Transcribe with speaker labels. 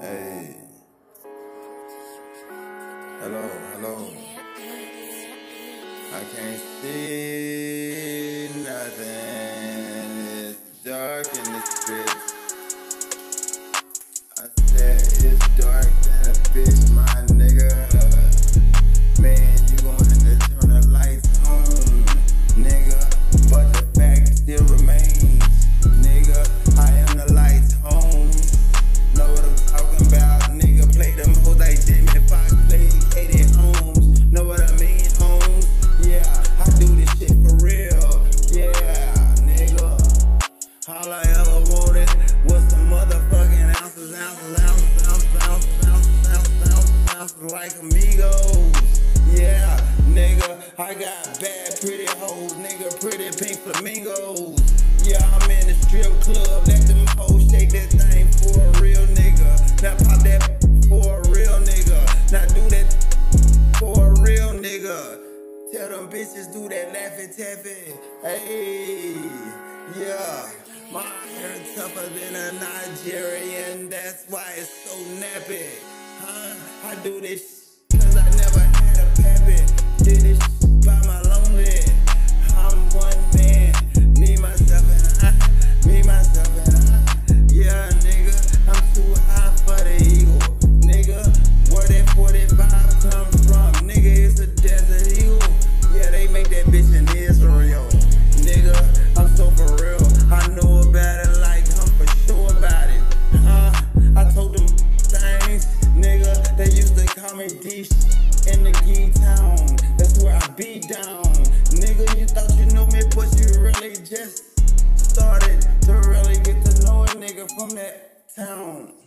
Speaker 1: Hey. Hello, hello. I can't see nothing. It's dark in the bitch. I got bad, pretty hoes, nigga, pretty pink flamingos. Yeah, I'm in the strip club, let them hoes shake that thing for a real nigga. Now pop that for a real nigga. Now do that for a real nigga. Tell them bitches do that laffy taffy. Hey, yeah. My hair tougher than a Nigerian, that's why it's so nappy. Huh? I do this cause I D in the Gee Town. That's where I be down. Nigga, you thought you knew me, but you really just started to really get to know a nigga from that town.